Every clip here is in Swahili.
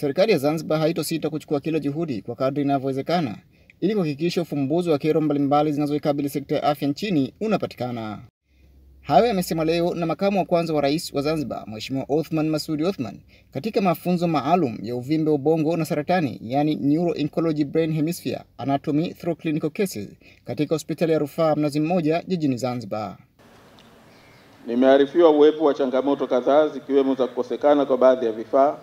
serikali ya Zanzibar haitosita kuchukua kila juhudi kwa kadri inavyowezekana ili kuhakikisha ufumbuzi wa kero mbalimbali zinazoikabili sekta ya afya nchini unapatikana. Hayo yamesema leo na makamu wa kwanza wa rais wa Zanzibar, Mheshimiwa Othman Masudi Othman katika mafunzo maalum ya uvimbe ubongo na saratani, yani Neuro-Oncology Brain Hemisphere Anatomy through Clinical Cases katika hospitali ya rufaa Mnazi Mmoja jijini Zanzibar. Nimearifiwa uwepo wa changamoto kadhaa zikiwemo za kukosekana kwa baadhi ya vifaa,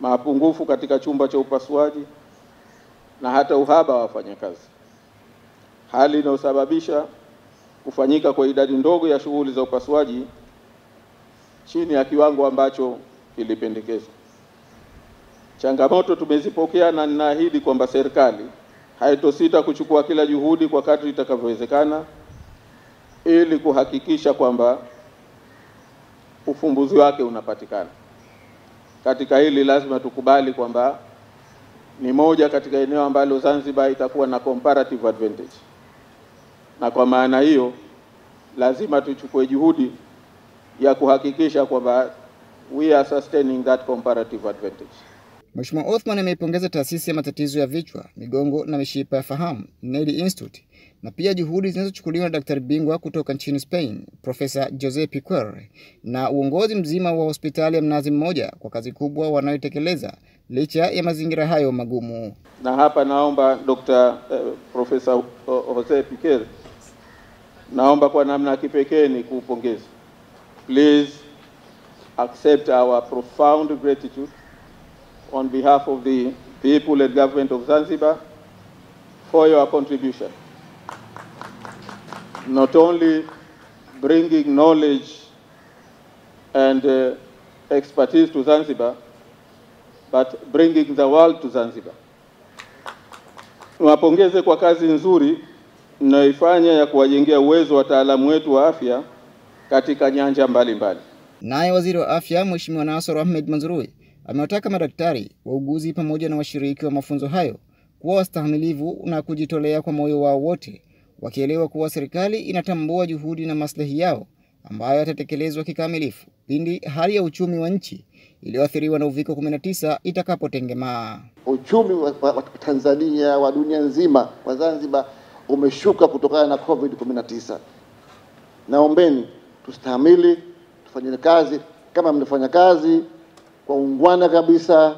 mapungufu katika chumba cha upasuaji na hata uhaba wa wafanyakazi, hali inayosababisha kufanyika kwa idadi ndogo ya shughuli za upasuaji chini ya kiwango ambacho kilipendekezwa. Changamoto tumezipokea na ninaahidi kwamba serikali haitosita kuchukua kila juhudi kwa kadri itakavyowezekana ili kuhakikisha kwamba ufumbuzi wake unapatikana. Katika hili lazima tukubali kwamba ni moja katika eneo ambalo Zanzibar itakuwa na comparative advantage, na kwa maana hiyo lazima tuchukue juhudi ya kuhakikisha kwamba we are sustaining that comparative advantage. Mheshimiwa Othman ameipongeza taasisi ya matatizo ya vichwa, migongo na mishipa ya fahamu Neli Institute na pia juhudi zinazochukuliwa na daktari bingwa kutoka nchini Spain Profesa Jose Piquer na uongozi mzima wa hospitali ya Mnazi Mmoja kwa kazi kubwa wanayotekeleza licha ya mazingira hayo magumu. Na hapa naomba Dr. uh, Profesa Jose Piquer, naomba kwa namna ya kipekee ni kupongeza. Please accept our profound gratitude on behalf of the people and government of Zanzibar for your contribution. Not only bringing knowledge and uh, expertise to Zanzibar, but bringing the world to Zanzibar. Niwapongeze kwa kazi nzuri mnayoifanya ya kuwajengea uwezo wataalamu wetu wa afya katika nyanja mbalimbali. Naye waziri wa afya Mheshimiwa Nasor Ahmed Manzurui amewataka madaktari, wauguzi pamoja na washiriki wa mafunzo hayo kuwa wastahamilivu na kujitolea kwa moyo wao wote, wakielewa kuwa serikali inatambua juhudi na maslahi yao ambayo yatatekelezwa kikamilifu pindi hali ya uchumi wa nchi iliyoathiriwa na uviko 19 itakapotengemaa. Uchumi wa, wa, wa Tanzania wa dunia nzima wa Zanzibar umeshuka kutokana na COVID 19. Naombeni tustahamili, tufanye kazi kama mnafanya kazi kwa ungwana kabisa,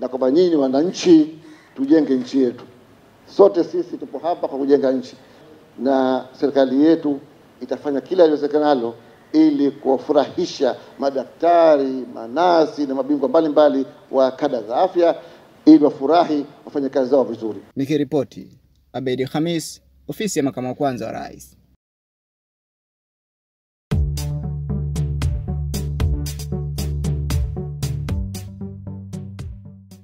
na kwamba nyinyi wananchi, tujenge nchi yetu. Sote sisi tupo hapa kwa kujenga nchi, na serikali yetu itafanya kila iliwezekanalo ili kuwafurahisha madaktari, manasi na mabingwa mbalimbali wa kada za afya ili wafurahi wafanye kazi zao vizuri. Nikiripoti Abedi Khamis, ofisi ya makamu wa kwanza wa rais.